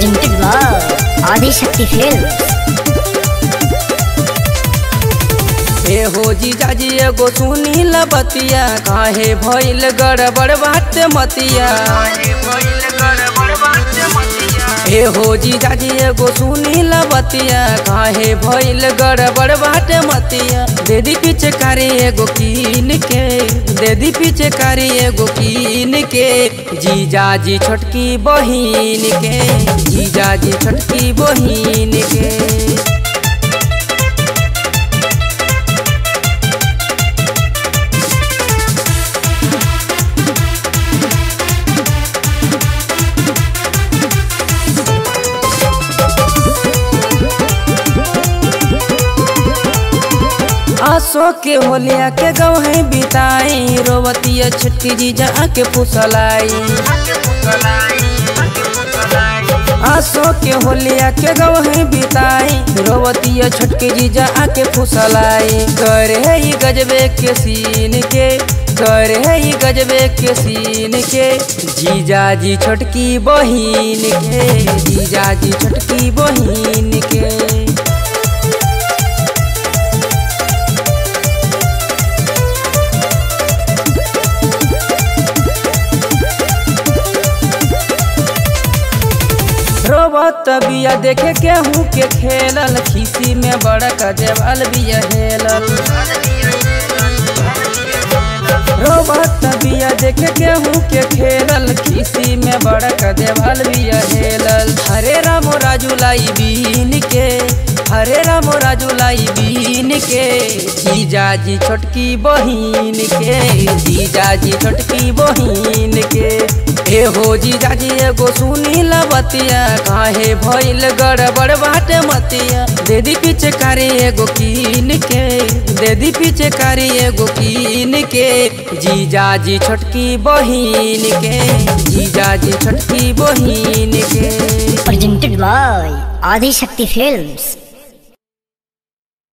Limited व आदि शक्ति फ़िल्म ए हो जीजा जी एगो सुनी ल बतिया काहे भइल गड़बड़ बात मतिया। काहे भइल गड़बड़ ए हो जीजाजी एगो सुनी बतिया? काहे भइल गड़बड़ बाटे मतिया? देदी पीछे कारी एगो कीन के देदी पीछे कारी एगो कीन के जीजाजी छोटकी बहिन के जीजाजी छोटकी बहिन के आसो के होलिया के गवहे बिताई रोवतिया छुटकी जीजा के फुसलाई। आसो के होलिया के गवहे बिताई रोवतिया छुटकी जीजा के फुसलाई। करे ही गजबे के सीन के, करे ही गजबे के सीन के, जीजा जी छोटकी बहिन के, जीजा जी छोटकी बहिन के। रोबत बिया देखे केहू के खेलल, खीसी में बड़क देवाल बिया हेलल। रोबत बिया देखे केहू के खेलल, खीसी में बड़क देवाल बिया हेलल। हरे राम राजू लाई बीन के, हरे राम राजू लाई बीन के। जीजाजी छोटकी बहिन के जीजाजी छोटकी बहिन हो जीजाजी एगो सुनी बतिया। काहे भइल गड़बड़ बाटे मतिया। देदी पीछे कारी एगो कीन के देदी पीछे कारी एगो कीन के जीजाजी छोटकी बहिन के जीजाजी छोटकी बहिन के प्रेजेंटेड बाय आदिशक्ति फिल्म्स